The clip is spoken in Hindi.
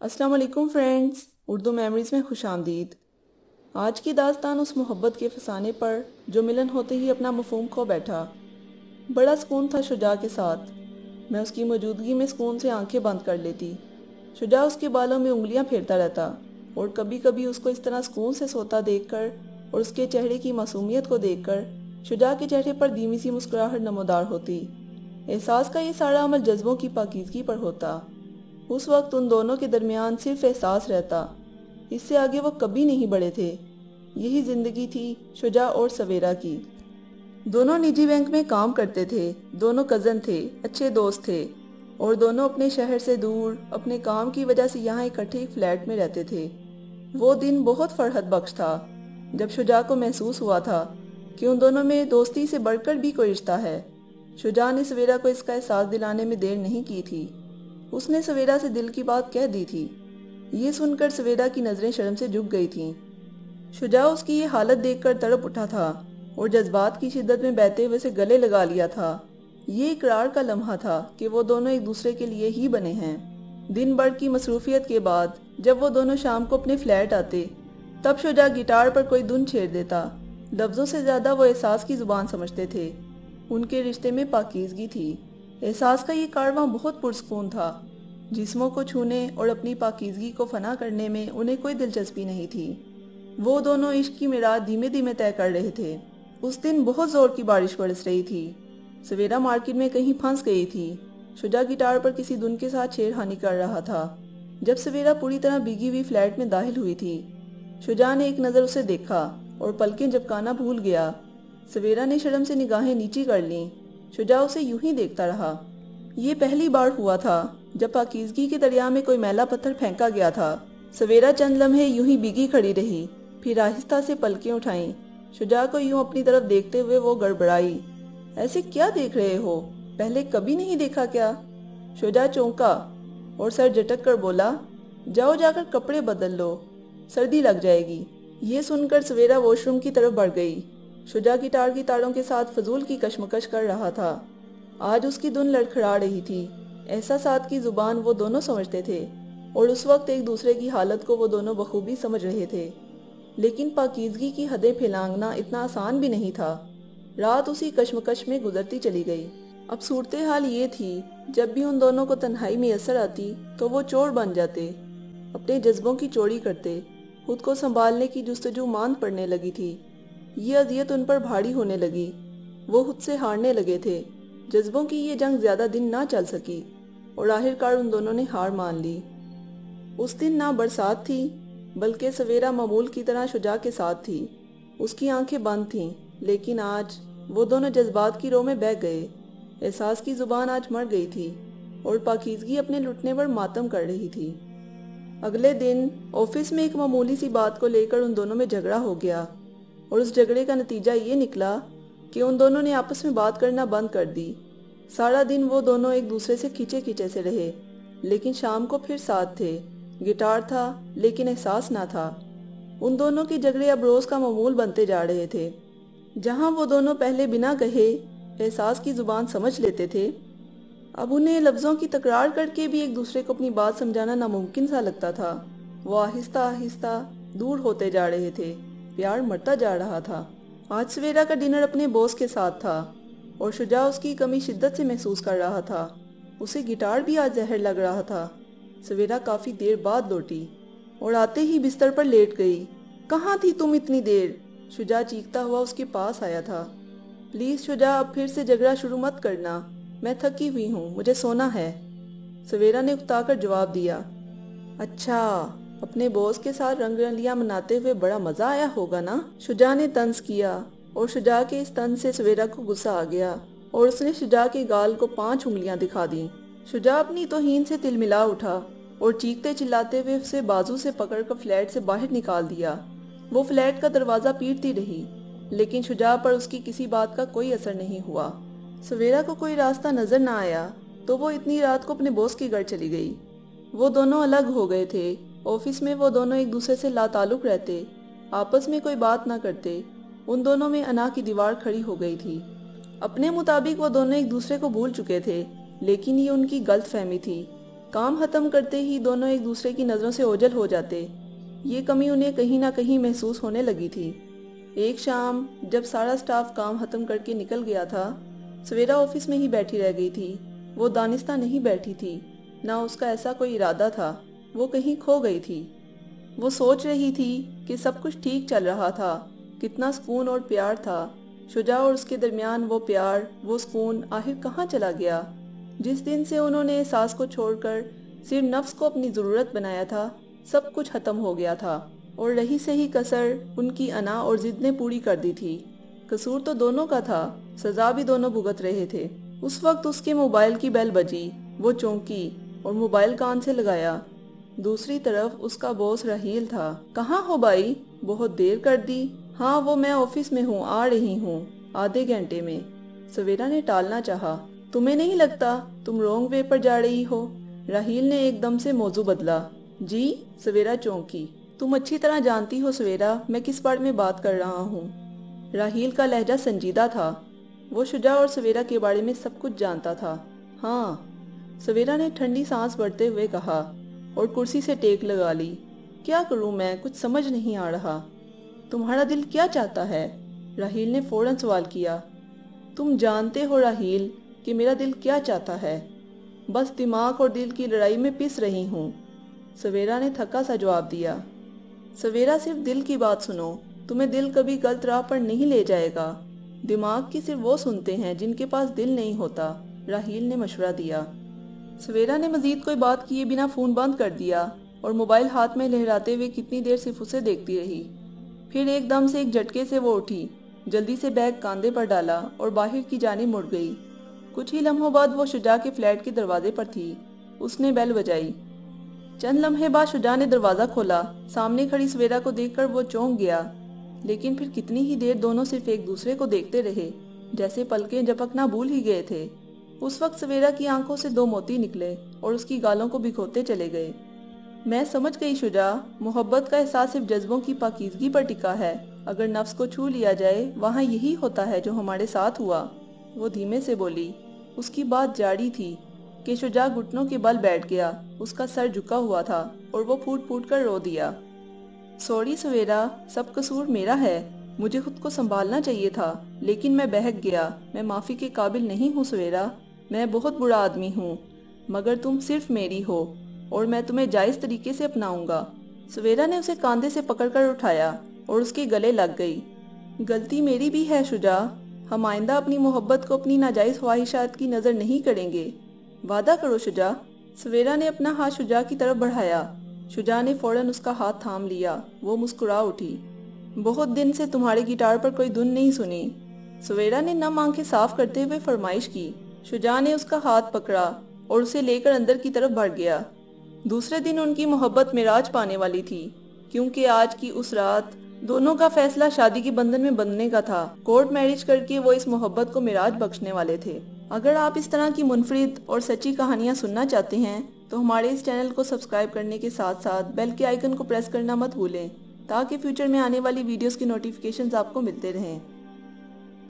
अस्सलाम वालेकुम फ्रेंड्स, उर्दू मेमोरीज़ में खुश आमदीद। आज की दास्तान उस मोहब्बत के फसाने पर, जो मिलन होते ही अपना मफहम खो बैठा। बड़ा सुकून था शुजा के साथ। मैं उसकी मौजूदगी में सुकून से आँखें बंद कर लेती। शुजा उसके बालों में उंगलियाँ फेरता रहता और कभी कभी उसको इस तरह सुकून से सोता देखकर और उसके चेहरे की मासूमियत को देखकर शुजा के चेहरे पर धीमी सी मुस्कुराहट नमोदार होती। एहसास का ये सारा अमल जज्बों की पाकिजगी पर होता। उस वक्त उन दोनों के दरमियान सिर्फ़ एहसास रहता। इससे आगे वो कभी नहीं बढ़े थे। यही ज़िंदगी थी शुजा और सवेरा की। दोनों निजी बैंक में काम करते थे। दोनों कज़न थे, अच्छे दोस्त थे। और दोनों अपने शहर से दूर, अपने काम की वजह से यहाँ इकट्ठे फ्लैट में रहते थे। वो दिन बहुत फरहत बख्श था। जब शुजा को महसूस हुआ था कि उन दोनों में दोस्ती से बढ़कर भी कोई रिश्ता है, शुजा ने सवेरा को इसका एहसास दिलाने में देर नहीं की थी। उसने सवेरा से दिल की बात कह दी थी। ये सुनकर सवेरा की नज़रें शर्म से झुक गई थीं। शुजा उसकी ये हालत देखकर तड़प उठा था और जज्बात की शिद्दत में बहते हुए से गले लगा लिया था। ये इकरार का लम्हा था कि वो दोनों एक दूसरे के लिए ही बने हैं। दिन भर की मसरूफियत के बाद जब वो दोनों शाम को अपने फ्लैट आते, तब शुजा गिटार पर कोई धुन छेड़ देता। लफ्ज़ों से ज़्यादा वो एहसास की ज़ुबान समझते थे। उनके रिश्ते में पाकिजगी थी। एहसास का ये कारवां बहुत पुरस्कून था। जिस्मों को छूने और अपनी पाकिजगी को फना करने में उन्हें कोई दिलचस्पी नहीं थी। वो दोनों इश्क की मिराद धीमे धीमे तय कर रहे थे। उस दिन बहुत ज़ोर की बारिश बरस रही थी। सवेरा मार्केट में कहीं फंस गई थी। शुजा गिटार पर किसी धुन के साथ छेड़खानी कर रहा था। जब सवेरा पूरी तरह भीगी हुई फ्लैट में दाखिल हुई थी, शुजा ने एक नज़र उसे देखा और पलकें झपकाना भूल गया। सवेरा ने शर्म से निगाहें नीची कर लीं। शुजा उसे यूँ ही देखता रहा। ये पहली बार हुआ था, जब पाकिजगी के दरिया में कोई मैला पत्थर फेंका गया था। सवेरा चंद लम्हे यूँ ही बिगी खड़ी रही, फिर आहिस्ता से पलकें उठाई। शुजा को यूँ अपनी तरफ़ देखते हुए वो गड़बड़ाई। ऐसे क्या देख रहे हो? पहले कभी नहीं देखा क्या? शुजा चौंका और सर झटक कर बोला, जाओ जाकर कपड़े बदल लो, सर्दी लग जाएगी। ये सुनकर सवेरा वॉशरूम की तरफ़ बढ़ गई। शुजा गिटार की तारों के साथ फजूल की कशमकश कर रहा था। आज उसकी धुन लड़खड़ा रही थी। ऐसा साथ की ज़ुबान वो दोनों समझते थे और उस वक्त एक दूसरे की हालत को वो दोनों बखूबी समझ रहे थे। लेकिन पाकिजगी की हदें फैलांगना इतना आसान भी नहीं था। रात उसी कशमकश में गुजरती चली गई। अब सूरत हाल ये थी, जब भी उन दोनों को तन्हाई में असर आती तो वो चोर बन जाते। अपने जज्बों की चोरी करते, खुद को संभालने की जस्तजू मांद पड़ने लगी थी। ये अजियत उन पर भारी होने लगी। वो खुद से हारने लगे थे। जज्बों की ये जंग ज़्यादा दिन ना चल सकी और आखिरकार उन दोनों ने हार मान ली। उस दिन ना बरसात थी, बल्कि सवेरा मामूल की तरह शुजा के साथ थी। उसकी आँखें बंद थीं, लेकिन आज वो दोनों जज्बात की रो में बह गए। एहसास की ज़ुबान आज मर गई थी और पाकिजगी अपने लुटने पर मातम कर रही थी। अगले दिन ऑफ़िस में एक मामूली सी बात को लेकर उन दोनों में झगड़ा हो गया। और उस झगड़े का नतीजा ये निकला कि उन दोनों ने आपस में बात करना बंद कर दी। सारा दिन वो दोनों एक दूसरे से खींचे खींचे से रहे, लेकिन शाम को फिर साथ थे। गिटार था, लेकिन एहसास ना था। उन दोनों के झगड़े अब रोज का मामूल बनते जा रहे थे। जहाँ वो दोनों पहले बिना कहे एहसास की ज़ुबान समझ लेते थे, अब उन्हें लफ्ज़ों की तकरार करके भी एक दूसरे को अपनी बात समझाना नामुमकिन सा लगता था। वो आहिस्ता आहिस्ता दूर होते जा रहे थे। प्यार मरता जा रहा था। आज सवेरा का डिनर अपने बॉस के साथ था और शुजा उसकी कमी शिद्दत से महसूस कर रहा था। उसे गिटार भी आज जहर लग रहा था। सवेरा काफ़ी देर बाद लौटी और आते ही बिस्तर पर लेट गई। कहाँ थी तुम इतनी देर? शुजा चीखता हुआ उसके पास आया था। प्लीज़ शुजा अब फिर से झगड़ा शुरू मत करना। मैं थकी हुई हूँ, मुझे सोना है। सवेरा ने उकताकर जवाब दिया अच्छा। अपने बॉस के साथ रंग रंगलियाँ मनाते हुए बड़ा मज़ा आया होगा ना? शुजा ने तंज किया, और शुजा के इस तंज से सवेरा को गुस्सा आ गया, और उसने शुजा के गाल को पाँच उंगलियाँ दिखा दी। शुजा अपनी तोहीन से तिल मिला उठा, और चीखते चिल्लाते हुए उसे बाजू से पकड़कर फ्लैट से बाहर निकाल दिया। वो फ्लैट का दरवाज़ा पीटती रही, लेकिन शुजा पर उसकी किसी बात का कोई असर नहीं हुआ। सवेरा को कोई रास्ता नज़र न आया तो वो इतनी रात को अपने बॉस के घर चली गई। वो दोनों अलग हो गए थे ऑफ़िस में वो दोनों एक दूसरे से लाताल्लुक रहते, आपस में कोई बात ना करते, उन दोनों में अना की दीवार खड़ी हो गई थी। अपने मुताबिक वो दोनों एक दूसरे को भूल चुके थे, लेकिन ये उनकी गलत फहमी थी। काम खत्म करते ही दोनों एक दूसरे की नज़रों से ओझल हो जाते। ये कमी उन्हें कहीं ना कहीं महसूस होने लगी थी। एक शाम, जब सारा स्टाफ काम खत्म करके निकल गया था, सवेरा ऑफ़िस में ही बैठी रह गई थी। वो दानिस्ता नहीं बैठी थी, ना उसका ऐसा कोई इरादा था। वो कहीं खो गई थी। वो सोच रही थी कि सब कुछ ठीक चल रहा था, कितना सुकून और प्यार था। शुजा और उसके दरमियान वो प्यार, वो सुकून आखिर कहाँ चला गया? जिस दिन से उन्होंने सास को छोड़कर सिर्फ़ नफ्स को अपनी ज़रूरत बनाया था, सब कुछ ख़त्म हो गया था और रही से ही कसर उनकी अना और जिद ने पूरी कर दी थी। कसूर तो दोनों का था, सजा भी दोनों भुगत रहे थे। उस वक्त उसके मोबाइल की बेल बजी, वो चौंकी और मोबाइल कान से लगाया। दूसरी तरफ़ उसका बॉस रहील था। कहाँ हो भाई बहुत देर कर दी। हाँ वो मैं ऑफ़िस में हूँ, आ रही हूँ। आधे घंटे में। सवेरा ने टालना चाहा, तुम्हें नहीं लगता तुम रोंग वे पर जा रही हो? राहील ने एकदम से मौजू बदला। जी? सवेरा चौंकी। तुम अच्छी तरह जानती हो सवेरा, मैं किस बारे में बात कर रहा हूँ? राहील का लहजा संजीदा था। वो शुजा और सवेरा के बारे में सब कुछ जानता था। हाँ। सवेरा ने ठंडी सांस बढ़ते हुए कहा और कुर्सी से टेक लगा ली। क्या करूँ मैं? कुछ समझ नहीं आ रहा। तुम्हारा दिल क्या चाहता है? राहील ने फ़ौरन सवाल किया। तुम जानते हो राहील कि मेरा दिल क्या चाहता है। बस दिमाग और दिल की लड़ाई में पिस रही हूँ। सवेरा ने थका सा जवाब दिया। सवेरा, सिर्फ़ दिल की बात सुनो। तुम्हें दिल कभी गलत राह पर नहीं ले जाएगा। दिमाग की सिर्फ़ वो सुनते हैं जिनके पास दिल नहीं होता, राहील ने मशवरा दिया। सवेरा ने मजीद कोई बात किए बिना फ़ोन बंद कर दिया और मोबाइल हाथ में लहराते हुए कितनी देर सिर्फ़ उसे देखती रही। फिर एकदम से एक झटके से वो उठी, जल्दी से बैग कांधे पर डाला और बाहर की जाने मुड़ गई। कुछ ही लम्हों बाद वो शुजा के फ्लैट के दरवाजे पर थी। उसने बेल बजाई। चंद लम्हे बाद शुजा ने दरवाज़ा खोला। सामने खड़ी सवेरा को देखकर वो चौंक गया। लेकिन फिर कितनी ही देर दोनों सिर्फ़ एक दूसरे को देखते रहे, जैसे पलकें झपकना भूल ही गए थे। उस वक्त सवेरा की आँखों से दो मोती निकले और उसकी गालों को भिगोते चले गए। मैं समझ गई शुजा, मोहब्बत का एहसास सिर्फ़ जज्बों की पाकिजगी पर टिका है। अगर नफ्स को छू लिया जाए, वहाँ यही होता है जो हमारे साथ हुआ। वो धीमे से बोली, उसकी बात जारी थी कि शुजा घुटनों के बल बैठ गया, उसका सर झुका हुआ था और वो फूट फूट कर रो दिया। सॉरी सवेरा, सब कसूर मेरा है, मुझे खुद को संभालना चाहिए था, लेकिन मैं बहक गया, मैं माफ़ी के काबिल नहीं हूँ सवेरा। मैं बहुत बुरा आदमी हूँ, मगर तुम सिर्फ़ मेरी हो, और मैं तुम्हें जायज़ तरीके से अपनाऊँगा। सवेरा ने उसे कांधे से पकड़कर उठाया, और उसके गले लग गई। गलती मेरी भी है, शुजा। हम आइंदा अपनी मोहब्बत को अपनी नाजायज ख्वाहिशात की नज़र नहीं करेंगे। वादा करो, शुजा। सवेरा ने अपना हाथ शुजा की तरफ़ बढ़ाया। शुजा ने फ़ौरन उसका हाथ थाम लिया। वो मुस्कुरा उठी। बहुत दिन से तुम्हारे गिटार पर कोई धुन नहीं सुनी। सवेरा ने नम आँखें साफ़ करते हुए फरमाइश की। शुजा ने उसका हाथ पकड़ा और उसे लेकर अंदर की तरफ़ बढ़ गया। दूसरे दिन उनकी मोहब्बत मिराज पाने वाली थी, क्योंकि आज की उस रात दोनों का फैसला शादी के बंधन में बंधने का था। कोर्ट मैरिज करके वो इस मोहब्बत को मिराज बख्शने वाले थे। अगर आप इस तरह की मुनफरिद और सच्ची कहानियाँ सुनना चाहते हैं तो हमारे इस चैनल को सब्सक्राइब करने के साथ साथ बेल के आइकन को प्रेस करना मत भूलें, ताकि फ्यूचर में आने वाली वीडियोस की नोटिफिकेशंस आपको मिलते रहें।